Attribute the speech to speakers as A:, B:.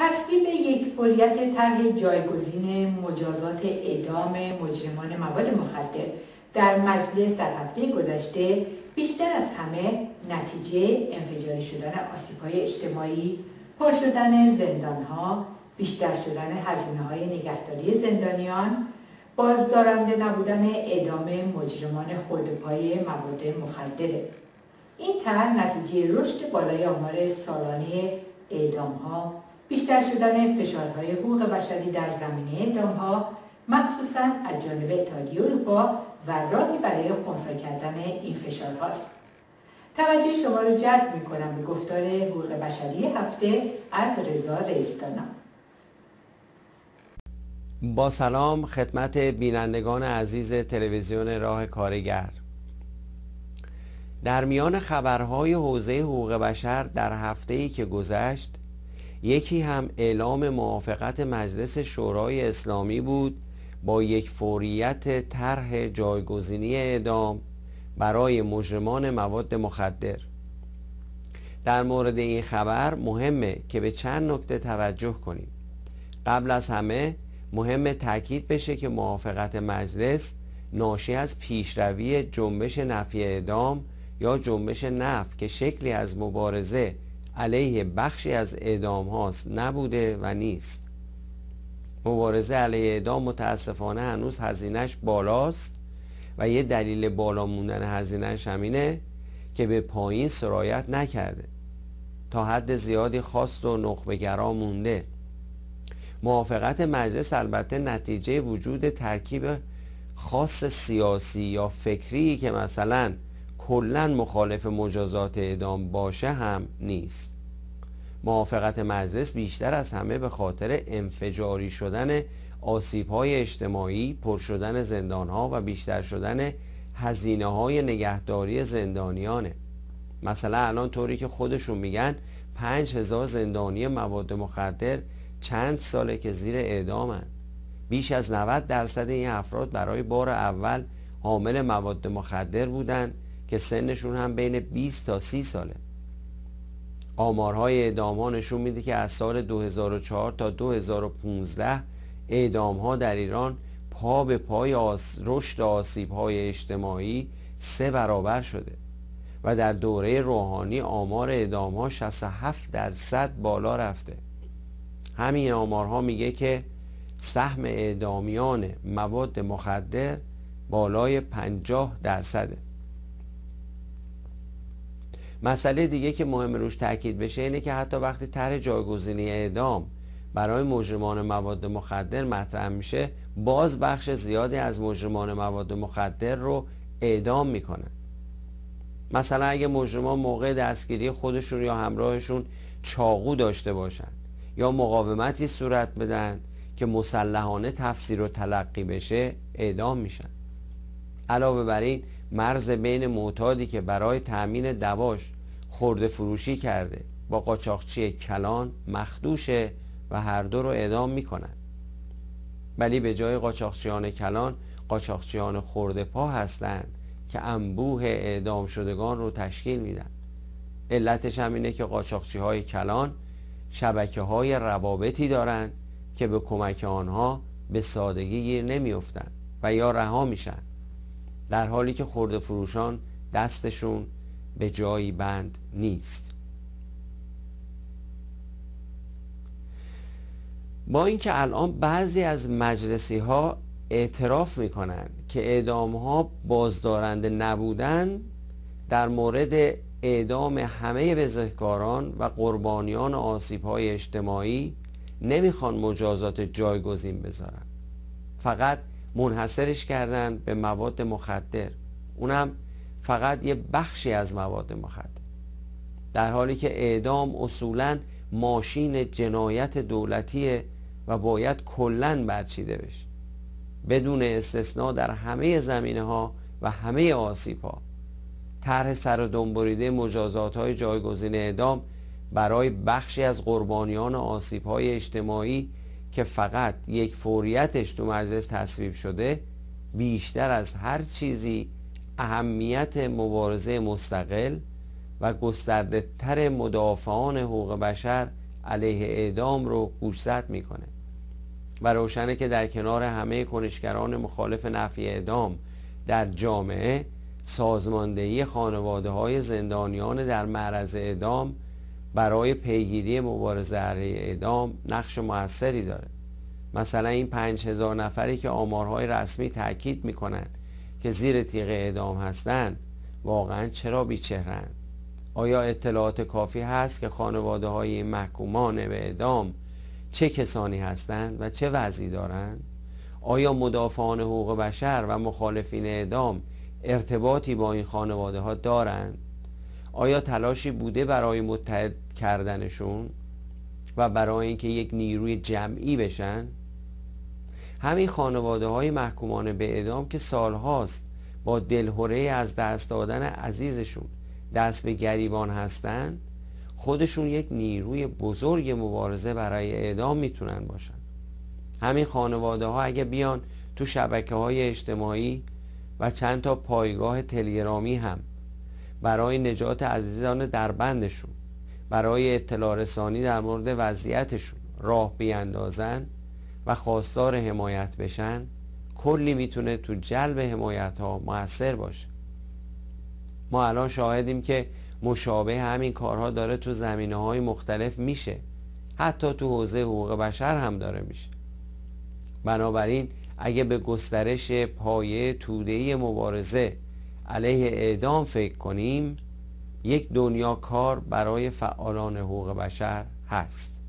A: تصویب یک فوریت طرح جایگزین مجازات اعدام مجرمان مواد مخدر در مجلس در هفته گذشته بیشتر از همه نتیجه انفجاری شدن های اجتماعی، پر شدن زندانها، بیشتر شدن هزینه های نگهداری زندانیان، بازدارنده نبودن اعدام مجرمان خردپای مواد مخدره. این طرح نتیجه رشد بالای آمار سالانه اعدام ها بیشتر شدن فشارهای حقوق بشری در زمینه اعدام ها مخصوصا از جانب اتحادیه اروپا و راهی برای خونسا کردن این فشارهاست. توجه شما را جلب می کنم به گفتار حقوق بشری هفته از رضا رئیستانا.
B: با سلام خدمت بینندگان عزیز تلویزیون راه کارگر. در میان خبرهای حوزه حقوق بشر در هفته ای که گذشت یکی هم اعلام موافقت مجلس شورای اسلامی بود با یک فوریت طرح جایگزینی اعدام برای مجرمان مواد مخدر. در مورد این خبر مهمه که به چند نکته توجه کنیم. قبل از همه مهم تاکید بشه که موافقت مجلس ناشی از پیشروی جنبش نفی اعدام یا جنبش نف که شکلی از مبارزه علیه بخشی از اعدام هاست نبوده و نیست. مبارزه علیه اعدام متاسفانه هنوز هزینهش بالاست و یه دلیل بالا موندن هزینهش همینه که به پایین سرایت نکرده. تا حد زیادی خواست و نخبگرا مونده. موافقت مجلس البته نتیجه وجود ترکیب خاص سیاسی یا فکری که مثلا کلا مخالف مجازات اعدام باشه هم نیست. موافقت مجلس بیشتر از همه به خاطر انفجاری شدن آسیب های اجتماعی پر شدن زندان ها و بیشتر شدن هزینه های نگهداری زندانیانه. مثلا الان طوری که خودشون میگن پنج هزار زندانی مواد مخدر چند ساله که زیر اعدامن. بیش از 90 درصد این افراد برای بار اول حامل مواد مخدر بودن که سنشون هم بین 20 تا 30 ساله. آمارهای اعدام ها نشون میده که از سال 2004 تا 2015 اعدام ها در ایران پا به پای آس... رشد آسیب های اجتماعی سه برابر شده و در دوره روحانی آمار اعدام ها 67 درصد بالا رفته. همین آمارها میگه که سهم اعدامیان مواد مخدر بالای 50 درصده. مسئله دیگه که مهم روش تاکید بشه اینه که حتی وقتی طرح جایگزینی اعدام برای مجرمان مواد مخدر مطرح میشه باز بخش زیادی از مجرمان مواد مخدر رو اعدام می‌کنن مثلا اگه مجرمان موقع دستگیری خودشون یا همراهشون چاقو داشته باشن یا مقاومتی صورت بدن که مسلحانه تفسیر و تلقی بشه اعدام میشن. علاوه بر این مرز بین معتادی که برای تأمین دواش خورده فروشی کرده با قاچاقچی کلان مخدوشه و هر دو رو اعدام می‌کنن ولی به جای قاچاقچیان کلان قاچاقچیان خورده پا هستند که انبوه اعدام شدگان رو تشکیل میدن. علتش هم اینه که قاچاقچی های کلان شبکه های روابطی دارند که به کمک آنها به سادگی گیر نمیافتند و یا رها میشن. در حالی که خورده فروشان دستشون به جایی بند نیست. با اینکه الان بعضی از مجلسی ها اعتراف می‌کنن که اعدام ها بازدارنده نبودن در مورد اعدام همه بزهکاران و قربانیان آسیب های اجتماعی نمی‌خوان مجازات جایگزین بذارن. فقط منحصرش کردن به مواد مخدر. اونم فقط یه بخشی از مواد مخدر. در حالی که اعدام اصولا ماشین جنایت دولتیه و باید کلا برچیده بشه. بدون استثنا در همه زمینه ها و همه آسیب ها طرح سر و دنبریده مجازات های جایگزین اعدام برای بخشی از قربانیان آسیب های اجتماعی که فقط یک فوریتش تو مجلس تصویب شده بیشتر از هر چیزی اهمیت مبارزه مستقل و گسترده تر مدافعان حقوق بشر علیه اعدام رو گوشزد می‌کنه. و روشنه که در کنار همه کنشگران مخالف نفی اعدام در جامعه سازماندهی خانواده های زندانیان در معرض اعدام برای پیگیری مبارزه علیه اعدام نقش موثری داره. مثلا این پنج هزار نفری که آمارهای رسمی تاکید می‌کنن که زیر تیغ اعدام هستند واقعا چرا بیچهرند آیا اطلاعات کافی هست که خانواده های این محکومان به اعدام چه کسانی هستند و چه وضعی دارند آیا مدافعان حقوق بشر و مخالفین اعدام ارتباطی با این خانواده ها دارند آیا تلاشی بوده برای متحد کردنشون و برای اینکه یک نیروی جمعی بشن؟ همین خانواده های محکومان به اعدام که سالهاست با دلهوره از دست دادن عزیزشون دست به گریبان هستند خودشون یک نیروی بزرگ مبارزه برای اعدام می‌تونن باشن. همین خانواده ها اگه بیان تو شبکه های اجتماعی و چند تا پایگاه تلگرامی هم برای نجات عزیزان در بندشون برای اطلاع رسانی در مورد وضعیتشون راه بیاندازن و خواستار حمایت بشن کلی می‌تونه تو جلب حمایت ها موثر باشه. ما الان شاهدیم که مشابه همین کارها داره تو زمینه های مختلف میشه. حتی تو حوزه حقوق بشر هم داره میشه. بنابراین اگه به گسترش پایه توده مبارزه علیه اعدام فکر کنیم یک دنیا کار برای فعالان حقوق بشر هست.